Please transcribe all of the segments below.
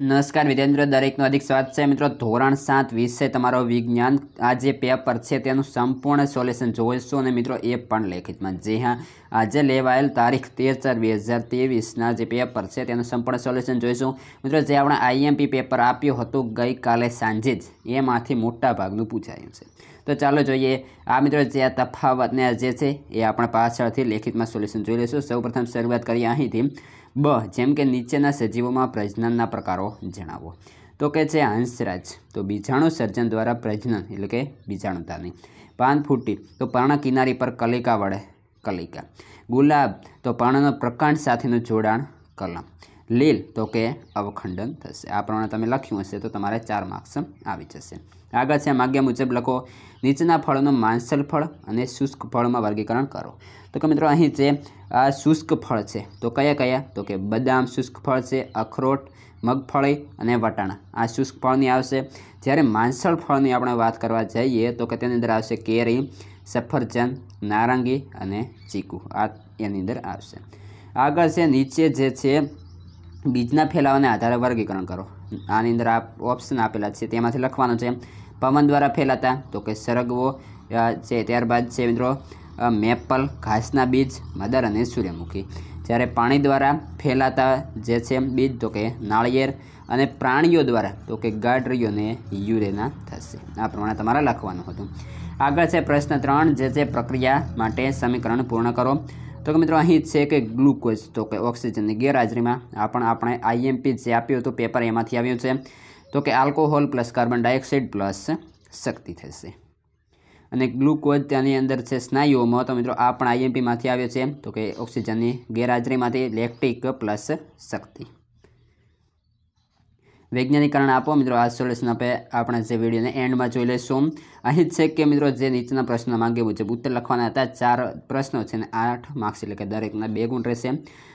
નમસ્કાર વિદેન્દ્ર દરેકનું અધિક સ્વાગત છે. મિત્રો, ધોરણ સાત વિશે તમારો વિજ્ઞાન આ જે પેપર છે તેનું સંપૂર્ણ સોલ્યુશન જોઈશું અને મિત્રો, એ પણ લેખિતમાં. જે હા, આજે લેવાયેલ તારીખ તેર ચાર બે હજાર ત્રેવીસના જે પેપર છે તેનું સંપૂર્ણ સોલ્યુશન જોઈશું. મિત્રો, જે આપણે આઈએમપી પેપર આપ્યું હતું ગઈકાલે સાંજે જ, એમાંથી મોટા ભાગનું પૂછાયું છે. તો ચાલો જોઈએ, આ મિત્રો, જે આ તફાવતને જે છે, એ આપણે પાછળથી લેખિતમાં સોલ્યુશન જોઈ લઈશું. સૌપ્રથમ શરૂઆત કરીએ અહીંથી. બ, જેમ કે નીચેના સજીવોમાં પ્રજનનના પ્રકારો જણાવો. તો કે છે હંસરાજ. તો બીજાણુ સર્જન દ્વારા પ્રજનન, એટલે કે બીજાણુતાની. પાન ફૂટી, તો પર્ણ કિનારી પર કલિકા વડે કલિકા. ગુલાબ, તો પર્ણનો પ્રકાંડ સાથેનું જોડાણ કલમ. લીલ, તો કે અવખંડન થશે. આ પ્રમાણે તમે લખ્યું હશે, તો તમારે ચાર માર્ક્સ આવી જશે. આગળ છે, માગ્યા મુજબ લખો, નીચેના ફળોનું માંસલ ફળ અને શુષ્ક ફળમાં વર્ગીકરણ કરો. તો કે મિત્રો, અહીં છે આ શુષ્ક ફળ છે, તો કયા કયા? તો કે બદામ શુષ્ક ફળ છે, અખરોટ, મગફળી અને વટાણા. આ શુષ્ક ફળની આવશે. જ્યારે માંસળ ફળની આપણે વાત કરવા જઈએ, તો કે તેની અંદર આવશે કેરી, સફરજન, નારંગી અને ચીકુ. આ એની અંદર આવશે. આગળ છે, નીચે જે છે બીજના ફેલાવાને આધારે વર્ગીકરણ કરો. આની અંદર આ ઓપ્શન આપેલા છે, તેમાંથી લખવાનું છે, પવન દ્વારા ફેલાતા, તો કે સરગવો છે, ત્યારબાદ છે મિત્રો મેપલ, ઘાસના બીજ, મદર અને સૂર્યમુખી. જ્યારે પાણી દ્વારા ફેલાતા જે છે બીજ, તો કે નાળિયેર અને પ્રાણીઓ દ્વારા, તો કે ગાડરીઓ અને યુરેના થશે. આ પ્રમાણે તમારે લખવાનું હતું. આગળ છે પ્રશ્ન ત્રણ, જે છે પ્રક્રિયા માટે સમીકરણ પૂર્ણ કરો. તો કે મિત્રો, અહીં છે કે ગ્લુકોઝ, તો કે ઓક્સિજનની ગેરહાજરીમાં. આ પણ આપણે આઈએમપી જે આપ્યું હતું, પેપર એમાંથી આવ્યું છે. તો કે alcohol plus carbon dioxide plus શક્તિ થશે. અને ગ્લુકોઝ તેની અંદર છે સ્નાયુઓમાં. તો મિત્રો, આ પણ આઈએમપીમાંથી આવ્યો છે. તો કે ઓક્સિજનની ગેરહાજરીમાંથી લેક્ટિક પ્લસ શક્તિ. વૈજ્ઞાનિકરણ આપો. મિત્રો, આ સોલ્યુશન આપે. આપણે જે વિડીયોને એન્ડમાં જોઈ લઈશું. અહીં છે કે, મિત્રો, જે નીચેના પ્રશ્નો માંગે મુજબ ઉત્તર લખવાના હતા. ચાર પ્રશ્નો છે અને આઠ માર્ક્સ એટલે કે દરેકના બે ગુણ રહેશે.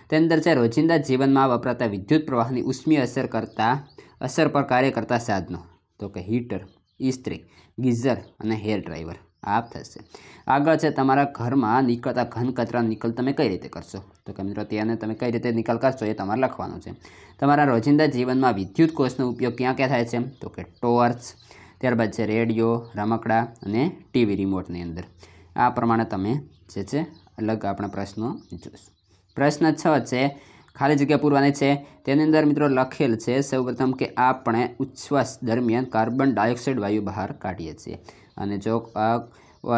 તે અંદર છે, રોજિંદા જીવનમાં વપરાતા વિદ્યુત પ્રવાહની ઉષ્મીય અસર કરતા, અસર પર કાર્ય કરતા સાધનો. તો કે હીટર, ઇસ્ત્રી, ગીઝર અને હેર ડ્રાઈવર. આ થશે. આગળ છે તમારા ઘરમાં નીકળતા ઘન કચરા નિકાલ તમે કઈ રીતે કરશો? તો કે મિત્રો ત્યાંને તમે કઈ રીતે નિકાલ કરશો એ તમારે લખવાનું છે. તમારા રોજિંદા જીવનમાં વિદ્યુત કોષનો ઉપયોગ ક્યાં ક્યાં થાય છે? તો કે ટોર્ચ, ત્યારબાદ છે રેડિયો, રમકડા અને ટીવી રિમોટની અંદર. આ પ્રમાણે તમે જે છે અલગ આપણે પ્રશ્નો જોઈશું પ્રશ્ન છ છે, ખાલી જગ્યા પૂરવાની છે. તેની અંદર મિત્રો લખેલ છે સૌપ્રથમ કે આપણે ઉચ્છ્વાસ દરમિયાન કાર્બન ડાયોક્સાઇડ વાયુ બહાર કાઢીએ છીએ. અને જો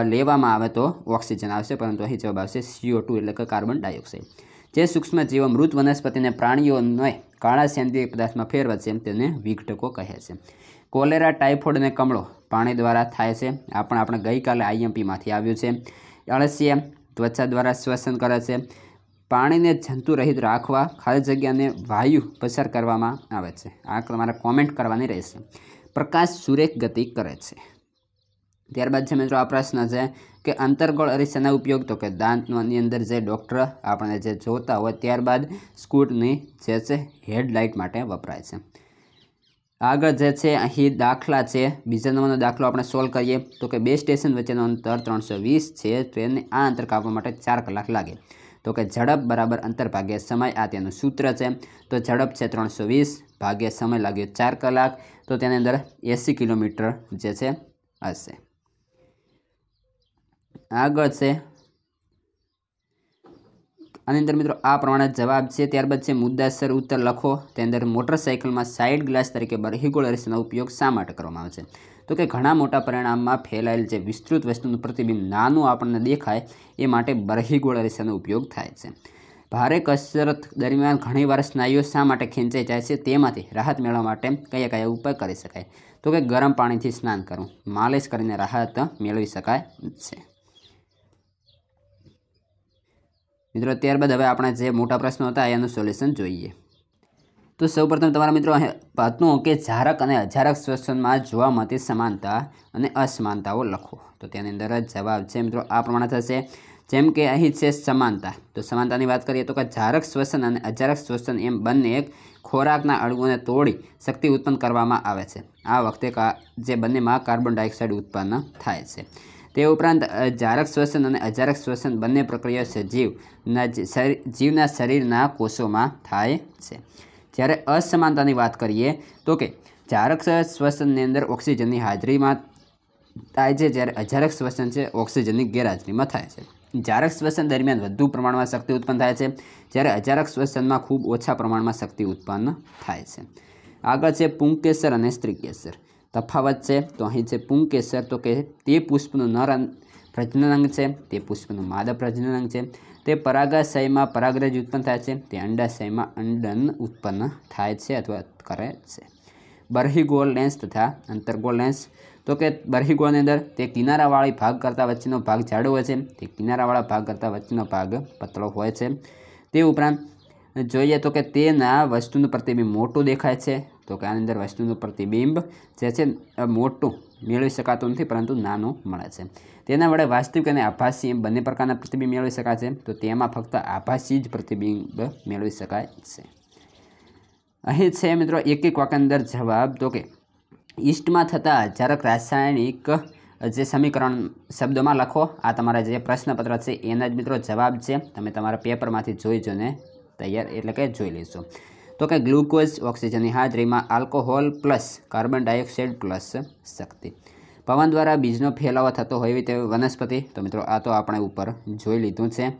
લેવામાં આવે તો ઓક્સિજન આવશે, પરંતુ અહીં જવાબ આવશે સીઓ ટુ એટલે કે કાર્બન ડાયોક્સાઇડ. જે સૂક્ષ્મ જીવો મૃત વનસ્પતિને પ્રાણીઓને કાળા સેન્દ્રિય પદાર્થમાં ફેરવે છે તેને વિઘટકો કહે છે. કોલેરા, ટાઇફોઇડ અને કમળો પાણી દ્વારા થાય છે. આ પણ આપણે ગઈકાલે આઈએમપીમાંથી આવ્યું છે. અળસિયા ત્વચા દ્વારા શ્વસન કરે છે. પાણીને જંતુરહિત રાખવા, ખાલી જગ્યાને વાયુ પસાર કરવામાં આવે છે. આ તમારે કોમેન્ટ કરવાની રહેશે. પ્રકાશ સુરેખ ગતિ કરે છે. ત્યારબાદ છે મિત્રો આ પ્રશ્ન છે કે અંતરગોળ અરીસાના ઉપયોગ તો કે દાંતની અંદર જે ડૉક્ટર આપણે જે જોતા હોય ત્યારબાદ સ્કૂટની જે છે હેડલાઇટ માટે વપરાય છે. આગળ જે છે અહીં દાખલા છે, બીજા નંબરનો દાખલો આપણે સોલ્વ કરીએ તો કે બે સ્ટેશન વચ્ચેનો અંતર ત્રણસો છે ટ્રેનને આ અંતર કાપવા માટે ચાર કલાક લાગે. તો કે ઝડપ બરાબર અંતર ભાગ્યા સમય, આ તેનું સૂત્ર છે. તો ઝડપ છે ત્રણસો વીસ, ભાગ્યા સમય લાગ્યો ચાર કલાક, તો તેની અંદર એંસી કિલોમીટર જે છે હશે. આગળ છે. આની અંદર મિત્રો આ પ્રમાણે જવાબ છે. ત્યારબાદ છે, મુદ્દાસર ઉત્તર લખો. તે અંદર મોટરસાઇકલમાં સાઇડ ગ્લાસ તરીકે બરહીગોળ અરીસાનો ઉપયોગ શા માટે કરવામાં આવે છે? તો કે ઘણા મોટા પરિણામમાં ફેલાયેલ જે વિસ્તૃત વસ્તુનું પ્રતિબિંબ નાનું આપણને દેખાય, એ માટે બરહીગોળ અરીસાનો ઉપયોગ થાય છે. ભારે કસરત દરમિયાન ઘણીવાર સ્નાયુઓ શા માટે ખેંચાઈ જાય છે? તેમાંથી રાહત મેળવવા માટે કયા કયા ઉપાય કરી શકાય? તો કે ગરમ પાણીથી સ્નાન કરવું, માલિશ કરીને રાહત મેળવી શકાય છે. મિત્રો, ત્યારબાદ હવે આપણા જે મોટા પ્રશ્નો હતા, એનું સોલ્યુશન જોઈએ. તો સૌપ્રથમ તમારા મિત્રો હતું કે જારક અને અજારક શ્વસનમાં જોવા મળતી સમાનતા અને અસમાનતાઓ લખો. તો તેની અંદર જ જવાબ છે, મિત્રો, આ પ્રમાણે થશે. જેમ કે અહીં છે સમાનતા. તો સમાનતાની વાત કરીએ તો કે જારક શ્વસન અને અજારક શ્વસન એમ બંને એક ખોરાકના અણુઓને તોડી શક્તિ ઉત્પન્ન કરવામાં આવે છે. આ વખતે જે બંનેમાં કાર્બન ડાયોક્સાઇડ ઉત્પન્ન થાય છે. તે ઉપરાંત જારક શ્વસન અને અજારક શ્વસન બંને પ્રક્રિયા સજીવના જીવના શરીરના કોષોમાં થાય છે. જ્યારે અસમાનતાની વાત કરીએ તો કે જારક શ્વસનની અંદર ઓક્સિજનની હાજરીમાં થાય છે, જ્યારે અજારક શ્વસન છે, ઓક્સિજનની ગેરહાજરીમાં થાય છે. જારક શ્વસન દરમિયાન વધુ પ્રમાણમાં શક્તિ ઉત્પન્ન થાય છે, જ્યારે અજારક શ્વસનમાં ખૂબ ઓછા પ્રમાણમાં શક્તિ ઉત્પન્ન થાય છે. આગળ છે પુંકેસર અને સ્ત્રીકેસર. તફાવત છે. તો અહીં છે પુંકેસર. તો કે તે પુષ્પનું નર પ્રજનનાંગ છે. તે પુષ્પનું માદા પ્રજનનાંગ છે. તે પરાગાશયમાં પરાગરજ ઉત્પન્ન થાય છે. તે અંડાશયમાં અંડન ઉત્પન્ન થાય છે અથવા કરે છે. બરહીગોળ લેન્સ તથા અંતરગોળ લેન્સ. તો કે બરહીગોળની અંદર તે કિનારાવાળી ભાગ કરતાં વચ્ચેનો ભાગ જાડો હોય છે. તે કિનારાવાળા ભાગ કરતાં વચ્ચેનો ભાગ પતળો હોય છે. તે ઉપરાંત જોઈએ તો કે તેના વસ્તુનું પ્રતિબિંબ મોટું દેખાય છે. તો કે આની અંદર વસ્તુનું પ્રતિબિંબ જે છે મોટું મેળવી શકાતું નથી, પરંતુ નાનું મળે છે. તેના વડે વાસ્તવિક અને આભાસી એમ બંને પ્રકારના પ્રતિબિંબ મેળવી શકાય છે. તો તેમાં ફક્ત આભાસી જ પ્રતિબિંબ મેળવી શકાય છે. અહીં છે મિત્રો એક એક વાક્ય અંદર જવાબ. તો કે ઈસ્ટમાં થતા જ્યારે રાસાયણિક, જે સમીકરણ શબ્દોમાં લખો, આ તમારા જે પ્રશ્નપત્ર છે, એના જ મિત્રો જવાબ છે. તમે તમારા પેપરમાંથી જોઈ જોઈને તૈયાર, એટલે કે જોઈ લેશો તો કે ગ્લુકોઝ ઓક્સિજનની હાજરીમાં alcohol plus carbon dioxide plus શક્તિ. પવન દ્વારા બીજનો ફેલાવો થતો હોય તે વનસ્પતિ. તો મિત્રો, આ તો આપણે ઉપર જોઈ લીધું છે.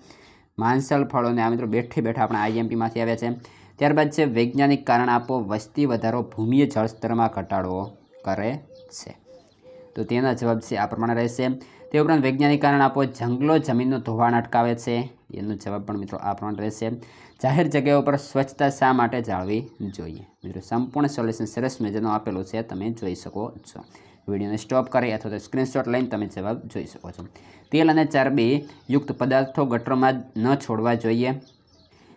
માંસલ ફળોને આ મિત્રો બેઠે બેઠા આપણે આઈએમપીમાંથી આવ્યા છે. ત્યારબાદ છે, વૈજ્ઞાનિક કારણ આપો, વસ્તી વધારો ભૂમિય જળસ્તરમાં ઘટાડો કરે છે. તો તેના જવાબ છે, આ પ્રમાણે રહેશે. તે ઉપરાંત વૈજ્ઞાનિક કારણ આપો, જંગલો જમીનનું ધોવાણ અટકાવે છે. એનો જવાબ પણ મિત્રો આ પ્રમાણે રહેશે. જાહેર જગ્યાઓ પર સ્વચ્છતા શા માટે જાળવી જોઈએ? મિત્રો, સંપૂર્ણ સોલ્યુશન સરસ મજાનું આપેલું છે, તમે જોઈ શકો છો. વિડીયોને સ્ટોપ કરી અથવા તો સ્ક્રીનશોટ લઈને તમે જવાબ જોઈ શકો છો. તેલ અને ચરબી યુક્ત પદાર્થો ગટરોમાં ન છોડવા જોઈએ.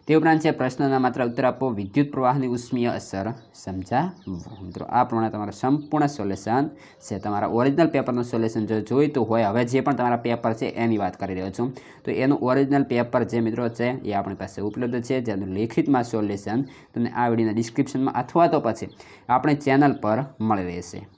તે ઉપરાંત છે, પ્રશ્નના માત્ર ઉત્તર આપો. વિદ્યુત પ્રવાહની ઉષ્મીય અસર સમજાવો મિત્રો, આ પ્રમાણે તમારું સંપૂર્ણ સોલ્યુશન છે, તમારા ઓરિજિનલ પેપરનું સોલ્યુશન જો જોઈતું હોય, હવે જે પણ તમારા પેપર છે, એની વાત કરી રહ્યો છું. તો એનું ઓરિજિનલ પેપર જે મિત્રો છે, એ આપણી પાસે ઉપલબ્ધ છે જેનું લેખિતમાં સોલ્યુશન તમને આ વિડીયોના ડિસ્ક્રિપ્શનમાં અથવા તો પછી આપણી ચેનલ પર મળી રહેશે.